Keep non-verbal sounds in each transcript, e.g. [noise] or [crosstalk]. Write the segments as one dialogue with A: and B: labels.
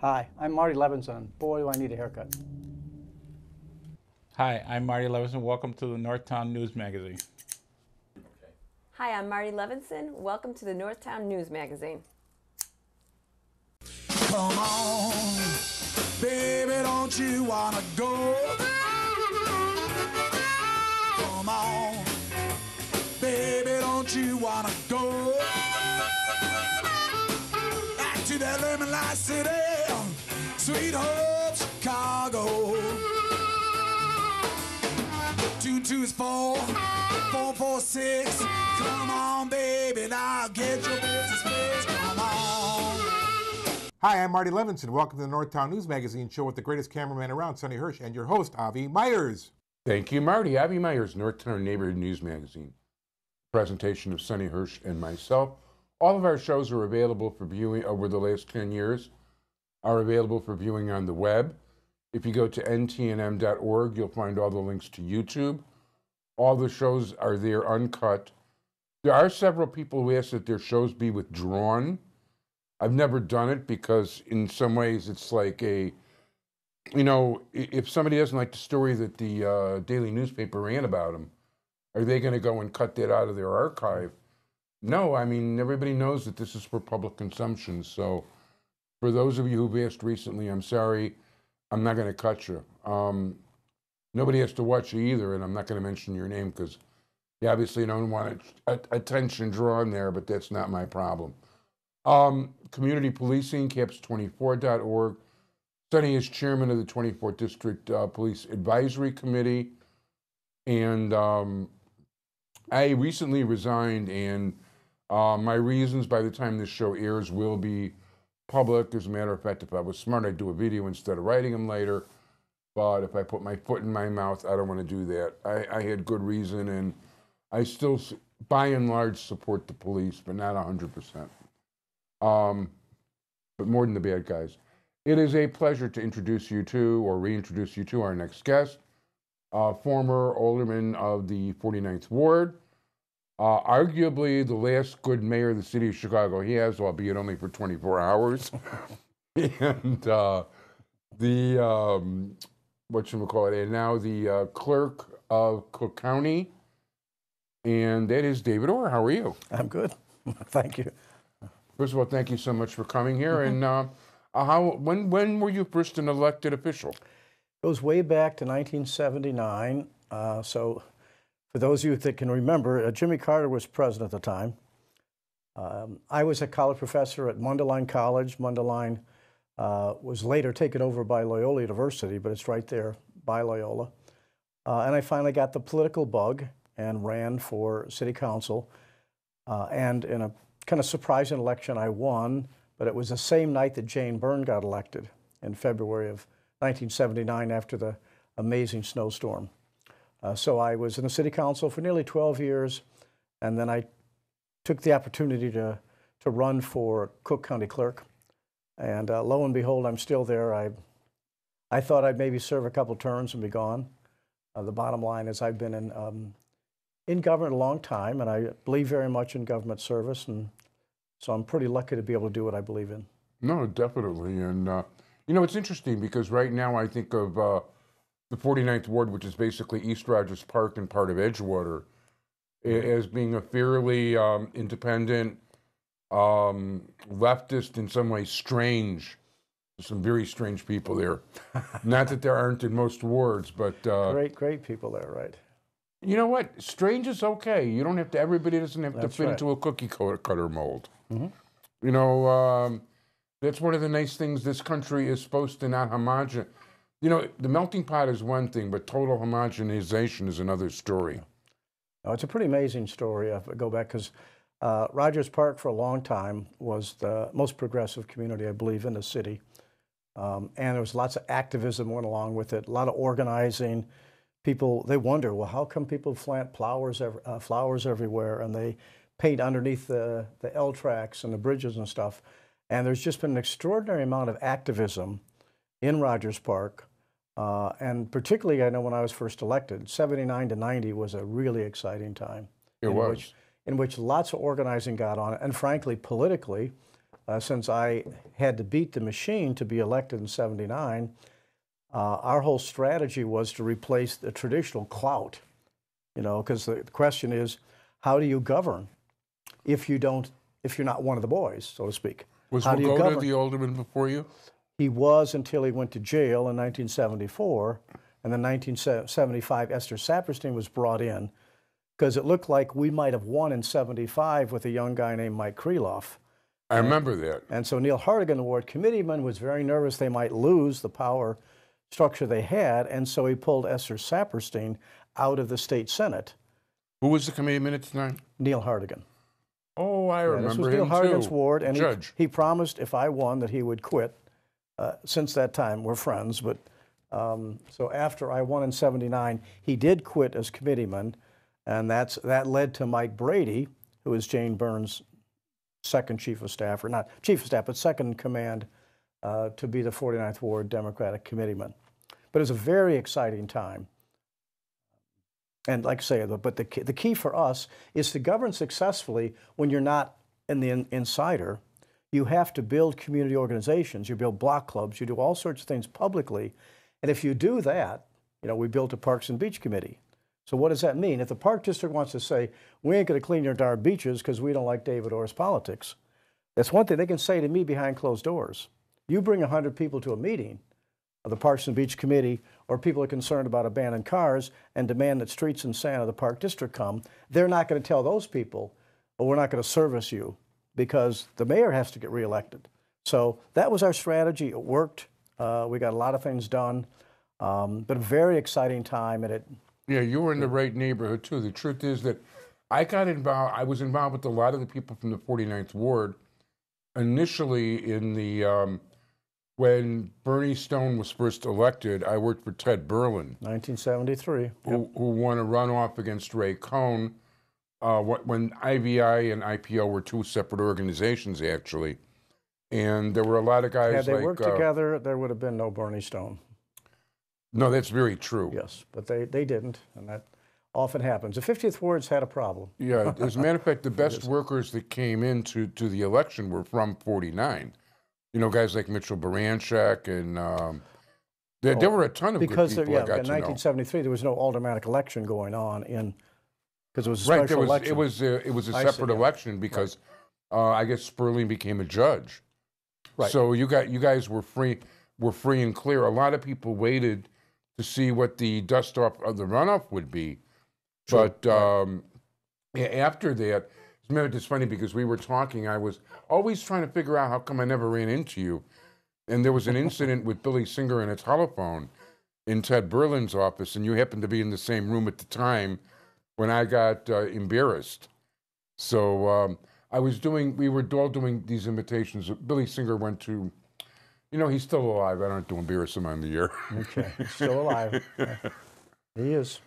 A: Hi, I'm Marty Levinson. Boy, do I need a haircut.
B: Hi, I'm Marty Levinson. Welcome to the Northtown News Magazine.
C: Hi, I'm Marty Levinson. Welcome to the Northtown News Magazine.
D: Come on, baby, don't you wanna go? Come on, baby, don't you wanna go? Back to that lemon light city, sweet hope, Chicago. Two twos four, four four six. Come on, baby, now get your business fixed. Come on.
E: Hi, I'm Marty Levinson. Welcome to the Northtown News Magazine show with the greatest cameraman around, Sonny Hirsch, and your host, Avi Myers.
F: Thank you, Marty. Avi Myers, Northtown Neighborhood News Magazine. Presentation of Sonny Hirsch and myself. All of our shows are available for viewing over the last 10 years, are available for viewing on the web. If you go to ntnm.org, you'll find all the links to YouTube. All the shows are there uncut. There are several people who ask that their shows be withdrawn. I've never done it because, in some ways, it's like a, you know, if somebody doesn't like the story that the uh, daily newspaper ran about them, are they going to go and cut that out of their archive? No, I mean, everybody knows that this is for public consumption. So, for those of you who've asked recently, I'm sorry, I'm not going to cut you. Um, nobody has to watch you either, and I'm not going to mention your name because you obviously don't want attention drawn there, but that's not my problem. Um, community policing, caps24.org. Sonny is chairman of the 24th District uh, Police Advisory Committee. And um, I recently resigned, and uh, my reasons by the time this show airs will be public. As a matter of fact, if I was smart, I'd do a video instead of writing them later. But if I put my foot in my mouth, I don't want to do that. I, I had good reason, and I still, by and large, support the police, but not 100%. Um, but more than the bad guys. It is a pleasure to introduce you to, or reintroduce you to, our next guest, uh, former alderman of the 49th Ward, uh, arguably the last good mayor of the city of Chicago he has, albeit only for 24 hours, [laughs] and uh, the um, what you call it, and now the uh, clerk of Cook County, and that is David Orr. How are you?
A: I'm good. [laughs] Thank you.
F: First of all, thank you so much for coming here. And uh, uh, how when when were you first an elected official?
A: It goes way back to 1979. Uh, so, for those of you that can remember, uh, Jimmy Carter was president at the time. Um, I was a college professor at Mundelein College. Mundelein uh, was later taken over by Loyola University, but it's right there by Loyola. Uh, and I finally got the political bug and ran for city council. Uh, and in a kind of surprising election, I won, but it was the same night that Jane Byrne got elected in February of 1979 after the amazing snowstorm. Uh, so I was in the city council for nearly 12 years, and then I took the opportunity to, to run for Cook County Clerk. And uh, lo and behold, I'm still there. I, I thought I'd maybe serve a couple terms and be gone. Uh, the bottom line is I've been in, um, in government a long time, and I believe very much in government service, and so I'm pretty lucky to be able to do what I believe in.
F: No, definitely. And uh, you know, it's interesting because right now I think of uh, the 49th Ward, which is basically East Rogers Park and part of Edgewater, a- as being a fairly um, independent, um, leftist, in some ways strange. Some very strange people there. [laughs] Not that there aren't in most wards, but uh,
A: Great, great people there, right?
F: You know what? Strange is okay. You don't have to. Everybody doesn't have to fit
A: right.
F: into a cookie cutter mold. You know, um, that's one of the nice things. This country is supposed to not homogen. You know, the melting pot is one thing, but total homogenization is another story.
A: No, it's a pretty amazing story. If I go back because uh, Rogers Park for a long time was the most progressive community, I believe, in the city. Um, and there was lots of activism went along with it, a lot of organizing. People they wonder, well, how come people plant flowers, ev- uh, flowers everywhere, and they paint underneath the the L tracks and the bridges and stuff. And there's just been an extraordinary amount of activism in Rogers Park. Uh, and particularly, I know when I was first elected, 79 to 90 was a really exciting time.
F: It
A: in
F: was.
A: Which, in which lots of organizing got on, and frankly, politically, uh, since I had to beat the machine to be elected in 79, uh, our whole strategy was to replace the traditional clout. You know, because the question is, how do you govern if you don't, if you're not one of the boys, so to speak?
F: Was
A: how
F: the alderman before you?
A: He was until he went to jail in 1974. And then 1975, Esther Saperstein was brought in because it looked like we might have won in 75 with a young guy named Mike Kreloff.
F: I remember that.
A: And so Neil Hartigan, the ward committeeman, was very nervous they might lose the power structure they had. And so he pulled Esther Saperstein out of the state senate,
F: Who was the committeeman at the time?
A: Neil Hartigan.
F: Oh, I
A: Yeah,
F: remember
A: this was
F: him
A: Neil Hartigan's
F: too.
A: ward, and he, he promised if I won that he would quit. Uh, since that time, we're friends. But um, so after I won in '79, he did quit as committeeman, and that's that led to Mike Brady, who is Jane Byrne's second chief of staff, or not chief of staff, but second command, uh, to be the 49th Ward Democratic committeeman. But it was a very exciting time. And like I say, but the key, the key for us is to govern successfully when you're not in the in, insider. You have to build community organizations. You build block clubs. You do all sorts of things publicly. And if you do that, you know, we built a Parks and Beach Committee. So what does that mean? If the Park District wants to say, we ain't going to clean your darn beaches because we don't like David Orr's politics, that's one thing they can say to me behind closed doors. You bring 100 people to a meeting, of the Parks and Beach Committee or people are concerned about abandoned cars and demand that streets and sand of the Park District come, they're not going to tell those people, well, we're not going to service you because the mayor has to get reelected. So that was our strategy. It worked. Uh, we got a lot of things done, um, but a very exciting time. And it,
F: Yeah, you were in the right neighborhood too. The truth is that I got involved. I was involved with a lot of the people from the 49th Ward initially in the um, when Bernie Stone was first elected. I worked for Ted Berlin,
A: 1973.
F: who, who won a runoff against Ray Cohn. Uh, what, when IVI and IPO were two separate organizations, actually, and there were a lot of guys
A: Had they
F: like.
A: worked
F: uh,
A: together, there would have been no Bernie Stone.
F: no, that's very true.
A: Yes, but they, they didn't, and that often happens. The 50th Ward's had a problem.
F: Yeah, as a matter of fact, the [laughs] best workers that came into to the election were from 49. You know, guys like Mitchell Baranchak and um, there, there were a ton of
A: because
F: good
A: there, yeah, in
F: to know.
A: 1973 there was no aldermanic election going on in because it was a
F: Right,
A: special
F: there was
A: election.
F: it was a, it was a
A: I see,
F: separate
A: yeah.
F: election because uh, I guess Sperling became a judge.
A: Right.
F: So you got you guys were free were free and clear. A lot of people waited to see what the dust off of the runoff would be, but um, after that, as a matter of- it's funny because we were talking. I was always trying to figure out how come I never ran into you, and there was an incident with Billy Singer and a telephone in Ted Berlin's office, and you happened to be in the same room at the time when I got uh, embarrassed. So um, I was doing, we were all doing these invitations. Billy Singer went to, you know, he's still alive. I don't have to embarrass him on the air.
A: okay, he's still alive. [laughs] He is.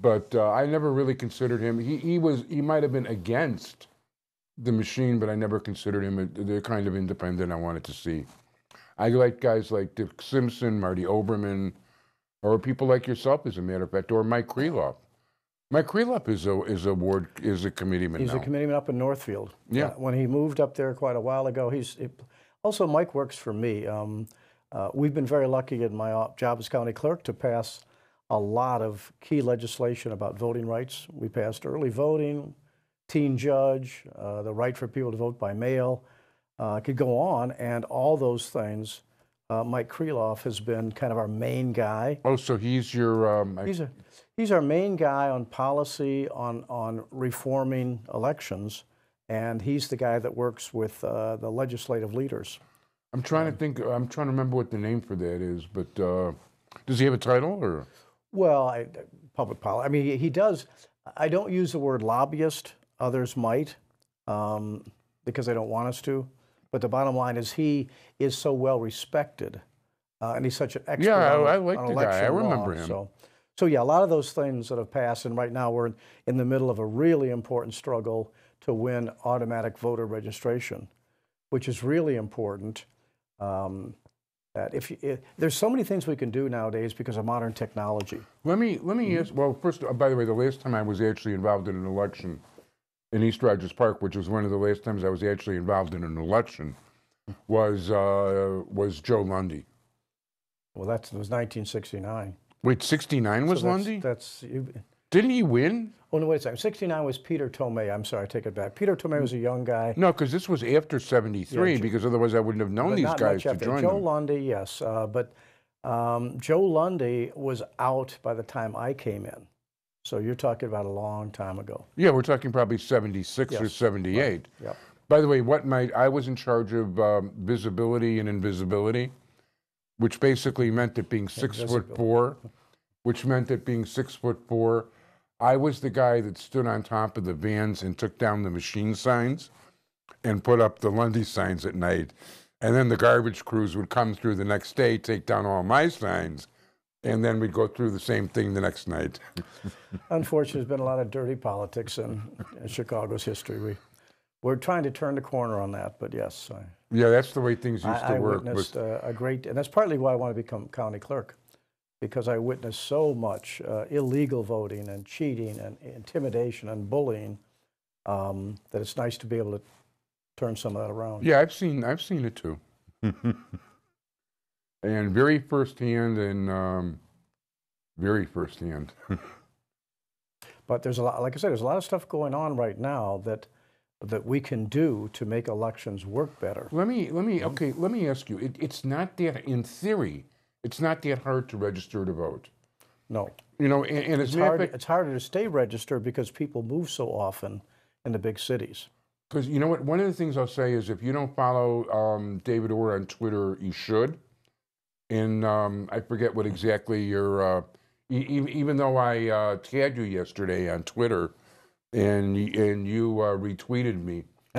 F: but uh, I never really considered him. He, he was, he might have been against the machine, but I never considered him a, the kind of independent I wanted to see. I like guys like Dick Simpson, Marty Oberman, or people like yourself, as a matter of fact, or Mike Kreloff. Mike Kreloff is a is a ward is a committeeman
A: He's
F: now.
A: a committeeman up in Northfield.
F: Yeah.
A: Uh, when he moved up there quite a while ago, he's it, also Mike works for me. Um, uh, we've been very lucky in my job as county clerk to pass a lot of key legislation about voting rights. We passed early voting, teen judge, uh, the right for people to vote by mail. Uh, I could go on, and all those things. Uh, Mike Kreloff has been kind of our main guy.
F: oh, so he's your um, I-
A: He's a, he's our main guy on policy on on reforming elections, and he's the guy that works with uh, the legislative leaders.
F: I'm trying to think. I'm trying to remember what the name for that is. But uh, does he have a title or?
A: Well, I, public policy. I mean, he, he does. I don't use the word lobbyist. Others might, um, because they don't want us to. But the bottom line is, he is so well respected, uh, and he's such an expert.
F: Yeah, I- I like the guy. I
A: election law.
F: remember him.
A: So, so yeah, a lot of those things that have passed, and right now we're in the middle of a really important struggle to win automatic voter registration, which is really important. Um, that if, you, if there's so many things we can do nowadays because of modern technology.
F: Let me let me ask. Well, first, uh, by the way, the last time I was actually involved in an election in East Rogers Park, which was one of the last times I was actually involved in an election, was uh, was Joe Lundy.
A: Well, that was 1969.
F: Wait, 69 was
A: So that's-
F: Lundy?
A: That's, you,
F: Didn't he win?
A: oh, no, wait a second. 69 was Peter Tomei. I'm sorry, I take it back. Peter Tomei was a young guy.
F: No, because this was after 73,
A: Yeah,
F: because otherwise I wouldn't have known these guys to join
A: Joe
F: them.
A: Lundy, yes. Uh, but um, Joe Lundy was out by the time I came in. So you're talking about a long time ago.
F: Yeah, we're talking probably 76 or
A: Yes,
F: 78.
A: Yep.
F: By the way, what my I was in charge of um, visibility and invisibility, which basically meant that being six foot four, which meant that being six foot four, I was the guy that stood on top of the vans and took down the machine signs and put up the Lundy signs at night. And then the garbage crews would come through the next day, take down all my signs, and then we'd go through the same thing the next night. [laughs]
A: Unfortunately, there's been a lot of dirty politics in, in Chicago's history. We, we're trying to turn the corner on that, but yes, I,
F: Yeah, that's the way things used
A: I,
F: to
A: I
F: work.
A: witnessed
F: was-
A: uh, a great, and that's partly why I want to become county clerk, because I witnessed so much uh, illegal voting and cheating and intimidation and bullying um, that it's nice to be able to turn some of that around.
F: Yeah, I've seen I've seen it too, [laughs] and very firsthand and um, very firsthand. [laughs]
A: But there's a lot, like I said, there's a lot of stuff going on right now that that we can do to make elections work better.
F: let me let me okay. Let me ask you. It, it's not that in theory, it's not that hard to register to vote.
A: No,
F: You know, and, and
A: it's hard.
F: fact,
A: It's harder to stay registered because people move so often in the big cities.
F: because you know what, one of the things I'll say is if you don't follow um, David Orr on Twitter, you should. And um, I forget what exactly your, uh, e- e- even though I uh, tagged you yesterday on Twitter, and and you uh, retweeted me. [laughs]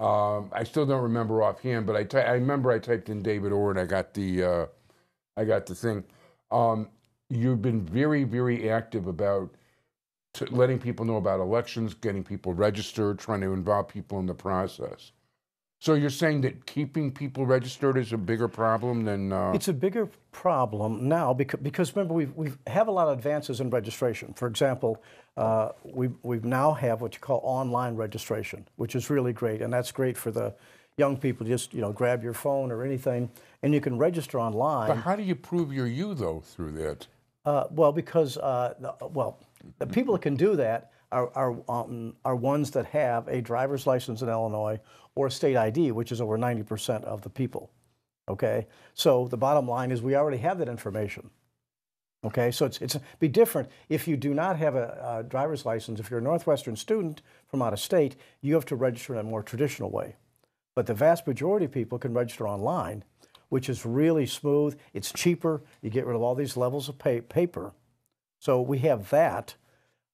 F: um, I still don't remember offhand, but I ty- I remember I typed in David Orr and I got the uh, I got the thing. Um, you've been very very active about t- letting people know about elections, getting people registered, trying to involve people in the process. So you're saying that keeping people registered is a bigger problem than uh,
A: It's a bigger problem now because, because remember we we have a lot of advances in registration. For example, uh, we we now have what you call online registration, which is really great, and that's great for the young people. Just you know, grab your phone or anything, and you can register online.
F: But how do you prove you're you though through that?
A: Uh, well, because uh, well, the people that can do that are are, um, are ones that have a driver's license in Illinois or a state ID, which is over ninety percent of the people. Okay, so the bottom line is we already have that information. Okay, so it's it's be different if you do not have a, a driver's license. If you're a Northwestern student from out of state, you have to register in a more traditional way. But the vast majority of people can register online, which is really smooth. It's cheaper. You get rid of all these levels of pa- paper. So we have that.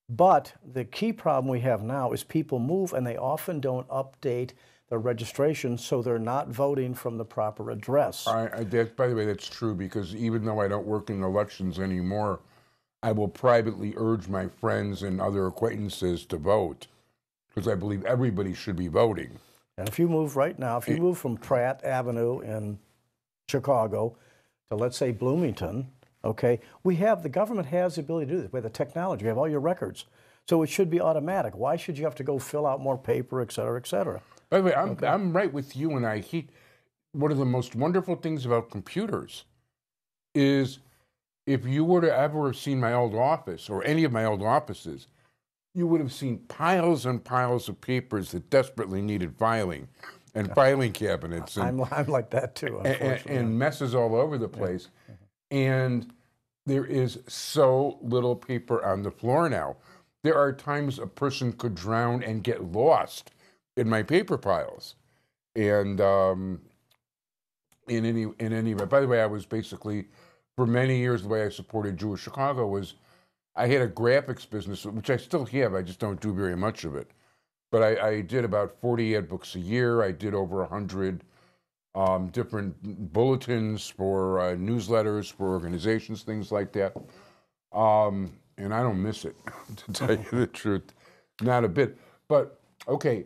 A: But the key problem we have now is people move and they often don't update their registration, so they're not voting from the proper address.
F: I, I, that, by the way, that's true because even though I don't work in elections anymore, I will privately urge my friends and other acquaintances to vote because I believe everybody should be voting.
A: And if you move right now, if you move from Pratt Avenue in Chicago to, let's say, Bloomington, okay, we have, the government has the ability to do this. We have the technology, we have all your records. So it should be automatic. Why should you have to go fill out more paper, et cetera, et cetera?
F: By the way, I'm, I'm right with you, and I hate one of the most wonderful things about computers is if you were to ever have seen my old office or any of my old offices, you would have seen piles and piles of papers that desperately needed filing and filing cabinets and,
A: I'm, I'm like that too,
F: and,
A: unfortunately.
F: and messes all over the place. Mm-hmm. And there is so little paper on the floor now. There are times a person could drown and get lost in my paper piles. And um, in any in any event, by the way, I was basically for many years the way I supported Jewish Chicago was I had a graphics business, which I still have. I just don't do very much of it. But I, I did about 40 ad books a year. I did over 100 um, different bulletins for uh, newsletters for organizations, things like that. Um, and I don't miss it, [laughs] to tell you the truth, not a bit. But okay,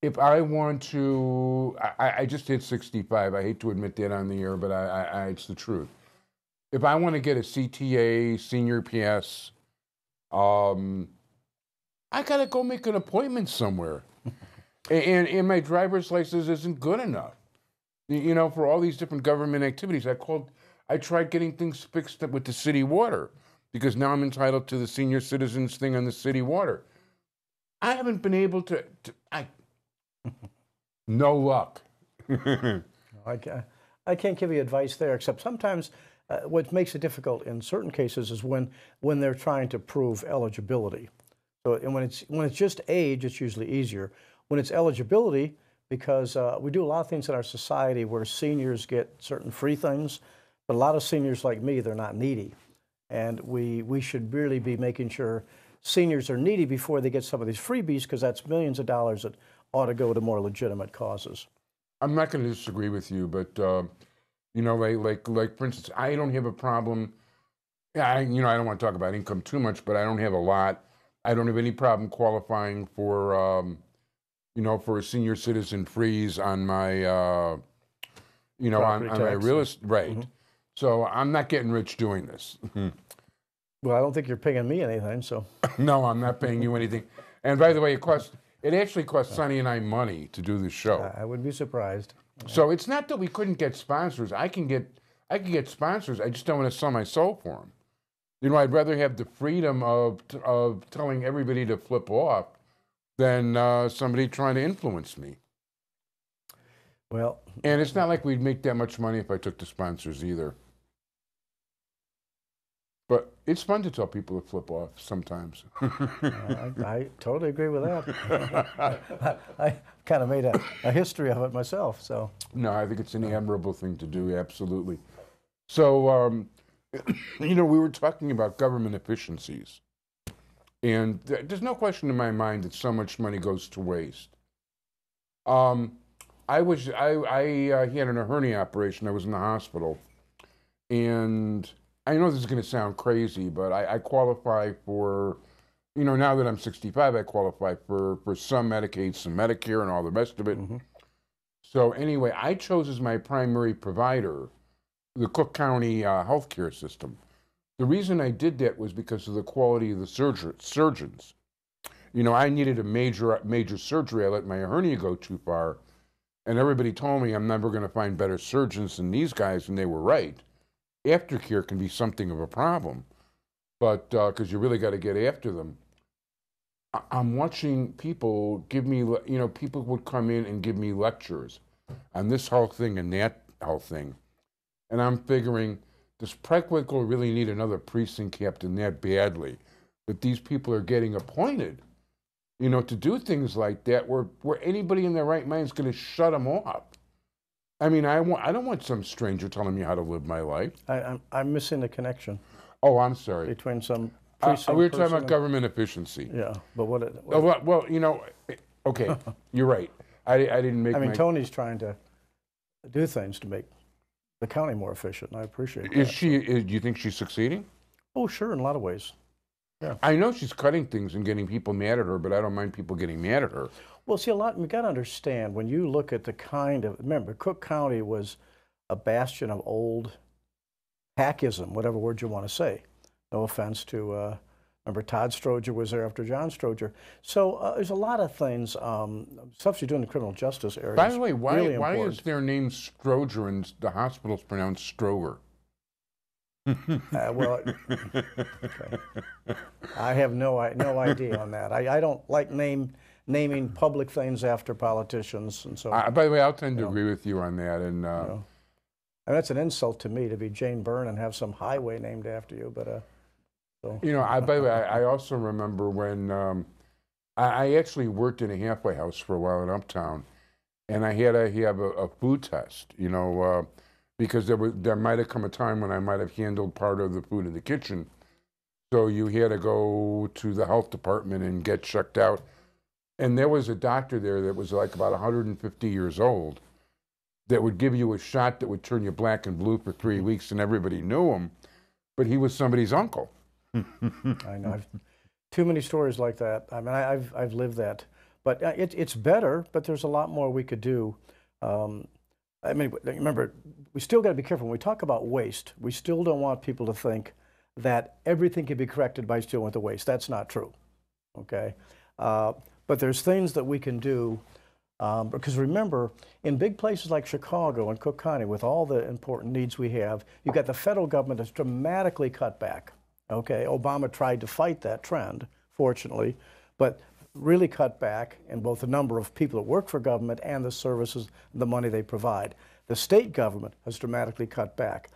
F: if I want to, I, I just hit 65. I hate to admit that on the air, but I, I, it's the truth. If I want to get a CTA, senior PS, um, I gotta go make an appointment somewhere, [laughs] and and my driver's license isn't good enough. You know, for all these different government activities, I called. I tried getting things fixed up with the city water because now I'm entitled to the senior citizens thing on the city water. I haven't been able to. to I [laughs] no luck. [laughs]
A: I can't, I can't give you advice there, except sometimes uh, what makes it difficult in certain cases is when, when they're trying to prove eligibility. So, and when it's, when it's just age, it's usually easier. When it's eligibility, because uh, we do a lot of things in our society where seniors get certain free things, but a lot of seniors like me, they're not needy. And we, we should really be making sure seniors are needy before they get some of these freebies, because that's millions of dollars that ought to go to more legitimate causes.
F: I'm not going to disagree with you, but uh, you know, like like like for instance, I don't have a problem. I, you know, I don't want to talk about income too much, but I don't have a lot. I don't have any problem qualifying for, um, you know, for a senior citizen freeze on my, uh, you know, on, on my real estate. Right. So I'm not getting rich doing this.
A: Well, I don't think you're paying me anything, so. [laughs]
F: no, I'm not paying you anything. And by the way, it costs. It actually costs Sonny and I money to do this show.
A: I wouldn't be surprised.
F: So it's not that we couldn't get sponsors. I can get I can get sponsors. I just don't want to sell my soul for them. You know, I'd rather have the freedom of of telling everybody to flip off than uh, somebody trying to influence me.
A: Well,
F: And it's not like we'd make that much money if I took the sponsors either. But it's fun to tell people to flip off sometimes. [laughs]
A: I, I totally agree with that. [laughs] I, kind of made a, a history of it myself, so.
F: No, I think it's an admirable thing to do, absolutely. So, um, [coughs] you know, we were talking about government efficiencies. And there's no question in my mind that so much money goes to waste. Um, I was, I, I uh, he had a hernia operation. I was in the hospital. And I know this is going to sound crazy, but I, I qualify for, you know, now that I'm 65, I qualify for, for some Medicaid, some Medicare, and all the rest of it. So anyway, I chose as my primary provider the Cook County uh, healthcare system. The reason I did that was because of the quality of the surgeons. You know, I needed a major major surgery. I let my hernia go too far, and everybody told me I'm never going to find better surgeons than these guys, and they were right. Aftercare can be something of a problem, but uh, because you really got to get after them. I- I'm watching people give me, you know, people would come in and give me lectures on this whole thing and that whole thing. And I'm figuring, does Preckwinkle really need another precinct captain that badly? That these people are getting appointed, you know, to do things like that where, where anybody in their right mind is going to shut them off. I mean, I, want, I don't want some stranger telling me how to live my life.
A: I, I'm, I'm missing the connection
F: Oh, I'm sorry.
A: between some
F: Uh, we were talking about government efficiency.
A: Yeah, but what, it-
F: Oh, well, well, you know, okay, [laughs] you're right. I, I didn't make
A: I mean,
F: my.
A: Toni's trying to do things to make the county more efficient, and I appreciate
F: Is
A: that.
F: she? Is, do you think she's succeeding?
A: Oh, sure, in a lot of ways. Yeah.
F: I know she's cutting things and getting people mad at her, but I don't mind people getting mad at her.
A: Well, see, a lot, you got to understand when you look at the kind of, remember, Cook County was a bastion of old hackism, whatever word you want to say. No offense to, uh, remember, Todd Stroger was there after John Stroger. So uh, there's a lot of things, um, stuff you do in the criminal justice area.
F: By the way, why
A: really
F: why
A: important.
F: is their name Stroger and the hospital's pronounced Stroger?
A: Uh, well, okay. I have no, no idea on that. I, I don't like name, naming public things after politicians, and so.
F: Uh, by the way, I'll tend to agree with you on that. And uh,
A: know. And that's an insult to me to be Jane Byrne and have some highway named after you, but, uh, so,
F: you know, I, by the way, I, I also remember when um, I, I actually worked in a halfway house for a while in Uptown, and I had to have a, a food test. You know, uh, because there was there might have come a time when I might have handled part of the food in the kitchen, so you had to go to the health department and get checked out. And there was a doctor there that was like about 150 years old that would give you a shot that would turn you black and blue for three weeks, and everybody knew him, but he was somebody's uncle. [laughs]
A: I know, I've, too many stories like that. I mean, I, I've, I've lived that. But uh, it, it's better, but there's a lot more we could do. Um, I mean, remember, we still got to be careful. When we talk about waste, we still don't want people to think that everything can be corrected by dealing with the waste. That's not true. Okay? Uh, but there's things that we can do Um, because remember, in big places like Chicago and Cook County, with all the important needs we have, you've got the federal government has dramatically cut back. Okay, Obama tried to fight that trend, fortunately, but really cut back in both the number of people that work for government and the services, the money they provide. The state government has dramatically cut back.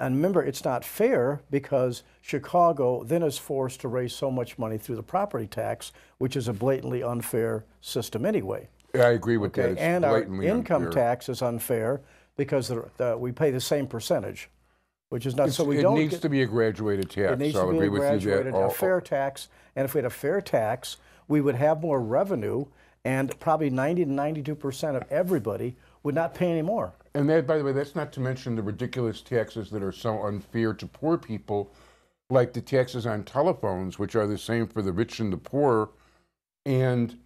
A: And remember, it's not fair because Chicago then is forced to raise so much money through the property tax, which is a blatantly unfair system anyway.
F: Yeah, I agree with that. It's
A: and our income
F: unfair.
A: tax is unfair because the, the, we pay the same percentage, which is not so we
F: it
A: don't.
F: It needs
A: get,
F: to be a graduated tax.
A: it needs
F: I'll
A: to be
F: agree
A: a
F: with you
A: graduated, a fair tax, and if we had a fair tax, we would have more revenue, and probably 90 to 92 percent of everybody would not pay any more.
F: And that, by the way, that's not to mention the ridiculous taxes that are so unfair to poor people, like the taxes on telephones, which are the same for the rich and the poor. And,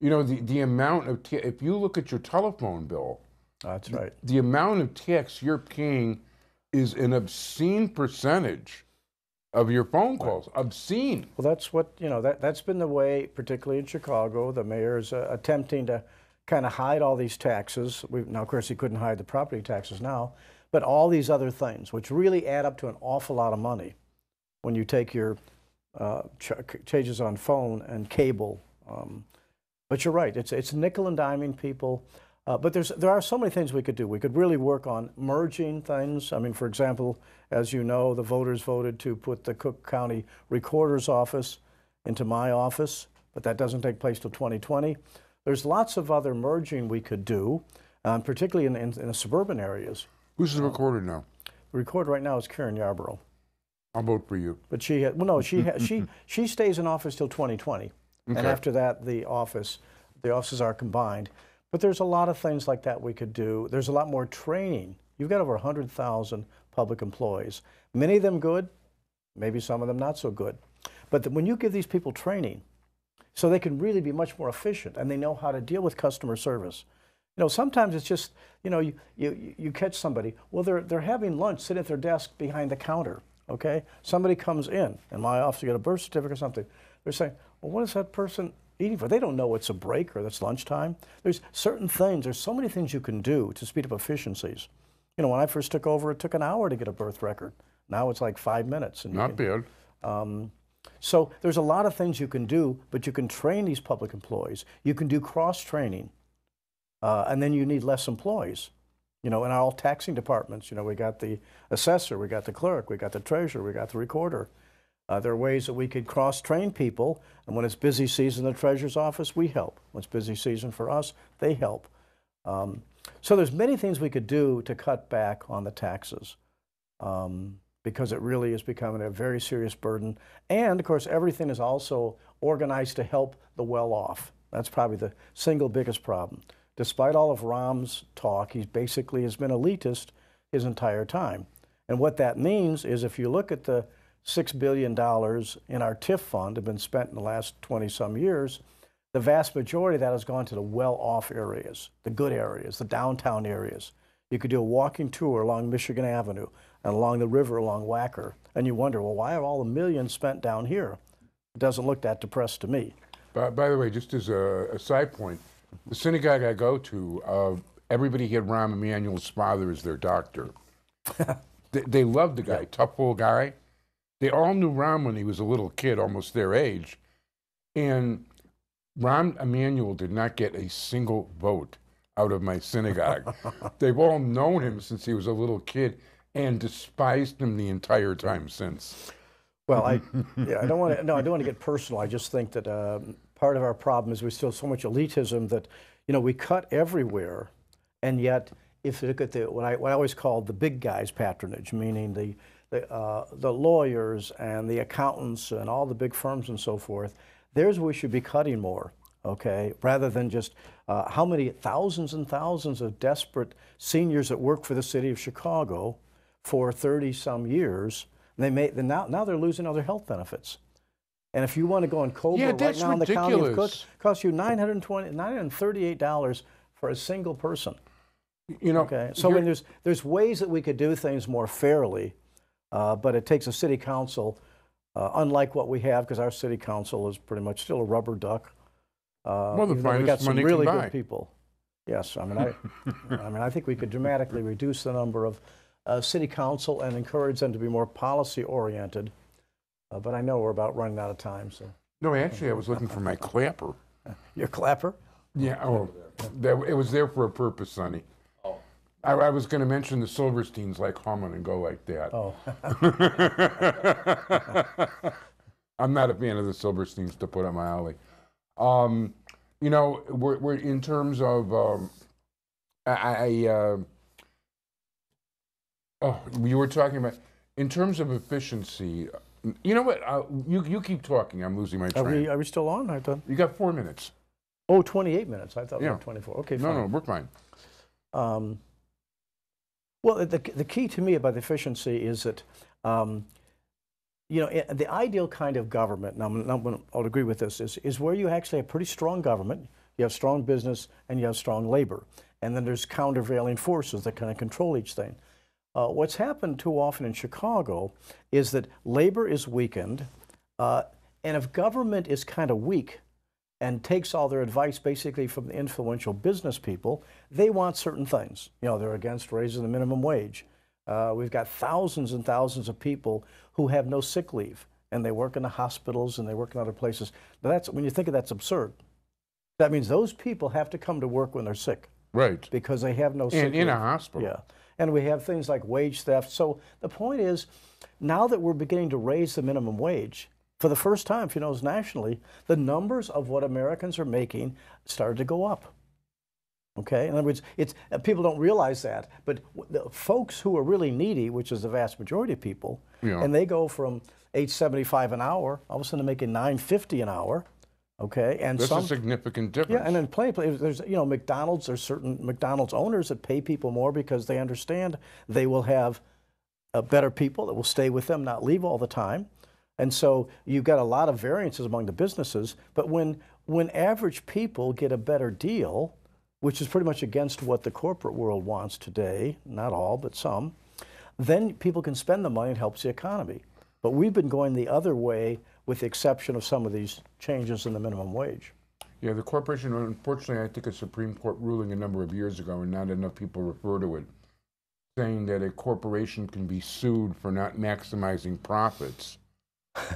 F: you know, the, the amount of, if you look at your telephone bill,
A: That's right.
F: the amount of tax you're paying is an obscene percentage of your phone calls. Obscene.
A: Well, that's what, you know, that, that's been the way, particularly in Chicago. The mayor is uh, attempting to kind of hide all these taxes. We, now, of course, he couldn't hide the property taxes now, but all these other things, which really add up to an awful lot of money when you take your uh, ch- changes on phone and cable. Um, but you're right, it's, it's nickel and diming people. Uh, but there's, there are so many things we could do. We could really work on merging things. I mean, for example, as you know, the voters voted to put the Cook County Recorder's Office into my office, but that doesn't take place till 2020. There's lots of other merging we could do, um, particularly in, in, in the suburban areas.
F: Who's the recorder now?
A: The recorder right now is Karen Yarbrough,
F: I'll vote for you.
A: but she had, well, no, she ha, she [laughs] she stays in office till 2020, and after that, the office, the offices are combined. But there's a lot of things like that we could do. There's a lot more training. You've got over 100,000 public employees, many of them good, maybe some of them not so good. But when you give these people training, so they can really be much more efficient and they know how to deal with customer service. You know, sometimes it's just, you know, you, you, you catch somebody, well, they're, they're having lunch, sitting at their desk behind the counter, okay? Somebody comes in, in my office to get a birth certificate or something. They're saying, well, what is that person eating for? They don't know it's a break or it's lunchtime. There's certain things, there's so many things you can do to speed up efficiencies. You know, when I first took over, it took an hour to get a birth record. Now it's like five minutes. And
F: Not
A: can-
F: bad.
A: so there's a lot of things you can do, but you can train these public employees. You can do cross training, uh, and then you need less employees. You know, in all taxing departments, you know, we got the assessor, we got the clerk, we got the treasurer, we got the recorder. Uh, there are ways that we could cross train people, and when it's busy season in the treasurer's office, we help. When it's busy season for us, they help. Um, so there's many things we could do to cut back on the taxes um, because it really is becoming a very serious burden. And of course, everything is also organized to help the well off. That's probably the single biggest problem. Despite all of Rahm's talk, he basically has been elitist his entire time. And what that means is if you look at the $6 billion in our TIF fund have been spent in the last 20 some years, the vast majority of that has gone to the well off areas, the good areas, the downtown areas. You could do a walking tour along Michigan Avenue and along the river along Wacker, and you wonder, well, why are all the millions spent down here? It doesn't look that depressed to me.
F: By, by the way, just as a, a side point, the synagogue I go to, uh, everybody had Rahm Emanuel's father as their doctor. [laughs] they, they loved the guy, tough old guy. They all knew Rahm when he was a little kid, almost their age. And Rahm Emanuel did not get a single vote out of my synagogue. [laughs] They've all known him since he was a little kid and despised him the entire time since.
A: Well, I, [laughs] yeah, I don't want to. No, I don't want to get personal. I just think that um, part of our problem is we still have so much elitism that, you know, we cut everywhere, and yet if you look at the what I, what I always call the big guys patronage, meaning the the, uh, the lawyers and the accountants and all the big firms and so forth, there's where we should be cutting more. Okay, rather than just uh, how many thousands and thousands of desperate seniors that work for the city of Chicago for 30 some years. They may now now they're losing other health benefits. And if you want to go in Cobra
F: Yeah,
A: right now in the county of Cook, costs you 920 $938 for a single person.
F: You know,
A: Okay, so I mean, there's there's ways that we could do things more fairly, uh, but it takes a city council, uh, unlike what we have, because our city council is pretty much still a rubber duck. Uh,
F: Well, the
A: even though we got
F: finest
A: some
F: money can
A: really
F: buy.
A: good people. Yes, I mean, I, [laughs] I mean, I think we could dramatically reduce the number of uh, city council and encourage them to be more policy oriented. Uh, but I know we're about running out of time, so
F: No, actually, I was looking for my clapper. [laughs]
A: your clapper.
F: Yeah, oh, that, it was there for a purpose, Sonny. I, I was going to mention the Silversteins like humming and go like that.
A: Oh, [laughs]
F: I'm not a fan of the Silversteins to put on my alley. Um, you know, we're, we're in terms of um, I, I uh, oh, you were talking about in terms of efficiency. You know what? Uh, you you keep talking. I'm losing my
A: are
F: train.
A: we are we still on? I thought.
F: you got four minutes.
A: Oh, 28 minutes. I thought we were 24. Okay, fine.
F: No, no, we're fine.
A: Um, well, the, the key to me about efficiency is that, um, you know, the ideal kind of government, and I'm, I'm, I'll agree with this, is, is where you actually have pretty strong government, you have strong business, and you have strong labor. And then there's countervailing forces that kind of control each thing. Uh, what's happened too often in Chicago is that labor is weakened, uh, and if government is kind of weak, and takes all their advice basically from the influential business people. They want certain things. You know, they're against raising the minimum wage. Uh, we've got thousands and thousands of people who have no sick leave, and they work in the hospitals and they work in other places. Now that's when you think of that's absurd. That means those people have to come to work when they're sick
F: Right.
A: because they have no sick
F: And in a hospital.
A: Yeah. And we have things like wage theft. So the point is, now that we're beginning to raise the minimum wage, for the first time, if you notice nationally, the numbers of what Americans are making started to go up. Okay, in other words, it's uh, people don't realize that, but w- the folks who are really needy, which is the vast majority of people,
F: Yeah.
A: and they go from eight seventy five an hour, all of a sudden they're making nine fifty an hour. Okay, and
F: That's
A: some
F: a significant difference.
A: yeah, and then plenty of there's you know McDonald's. There's certain McDonald's owners that pay people more because they understand they will have uh, better people that will stay with them, not leave all the time. And so you've got a lot of variances among the businesses. But when when average people get a better deal, which is pretty much against what the corporate world wants today, not all, but some, then people can spend the money and helps the economy. But we've been going the other way, with the exception of some of these changes in the minimum wage.
F: Yeah, the corporation, unfortunately, I think a Supreme Court ruling a number of years ago, and not enough people refer to it, saying that a corporation can be sued for not maximizing profits.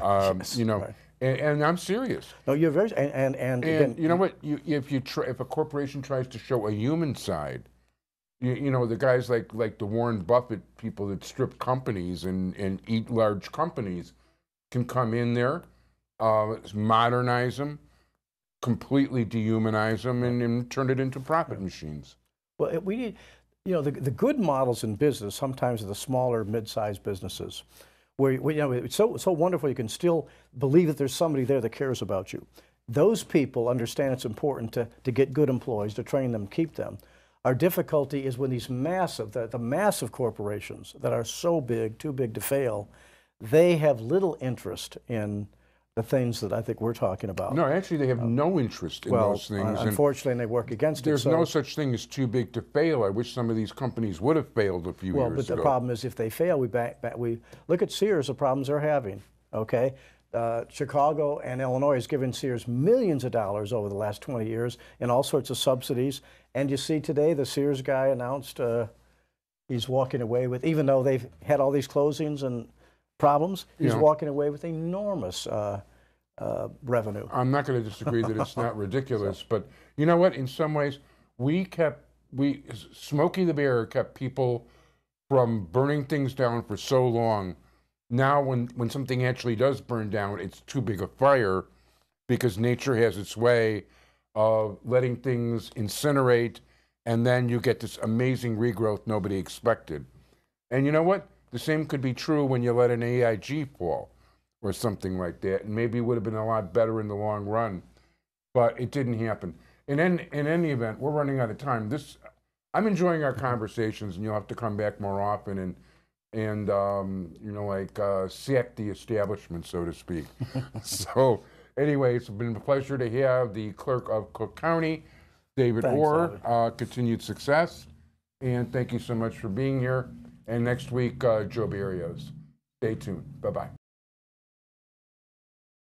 F: Um,
A: Yes,
F: you know,
A: right.
F: and, and I'm serious.
A: No, you're very and and, and,
F: And you know what? You, if you try, if a corporation tries to show a human side, you, you know the guys like like the Warren Buffett people that strip companies and and eat large companies can come in there, uh, modernize them, completely dehumanize them, and, and turn it into profit machines.
A: Well, we need, you know, the, the good models in business sometimes are the smaller, mid-sized businesses, where, you know it's so so wonderful you can still believe that there's somebody there that cares about you. Those people understand it's important to, to get good employees, to train them, keep them. Our difficulty is when these massive, the, the massive corporations that are so big, too big to fail, they have little interest in the things that I think we're talking about.
F: No, actually, they have no interest in
A: well,
F: those things. and
A: unfortunately, they work against
F: there's
A: it. so-
F: no such thing as too big to fail. I wish some of these companies would have failed a few
A: Well,
F: years
A: but the
F: ago.
A: problem is if they fail, we back, back we look at Sears, the problems they're having. Okay, uh, Chicago and Illinois has given Sears millions of dollars over the last 20 years in all sorts of subsidies. And you see today, the Sears guy announced uh, he's walking away with, even though they've had all these closings and problems, he's
F: Yeah.
A: walking away with enormous uh, uh, revenue.
F: I'm not going to disagree that it's not [laughs] ridiculous, but you know what? In some ways, we kept we Smokey the Bear kept people from burning things down for so long. Now, when when something actually does burn down, it's too big a fire because nature has its way of letting things incinerate, and then you get this amazing regrowth nobody expected. And you know what? The same could be true when you let an AIG fall or something like that. And maybe it would have been a lot better in the long run, but it didn't happen. In, any, in any event, we're running out of time. This, I'm enjoying our conversations, and you'll have to come back more often and, and um, you know, like uh, sack the establishment, so to speak. [laughs] so, anyway, it's been a pleasure to have the clerk of Cook County, David
A: Thanks,
F: Orr. Uh, continued success, and thank you so much for being here. And next week, uh, Joe Berrios. Stay tuned. Bye bye.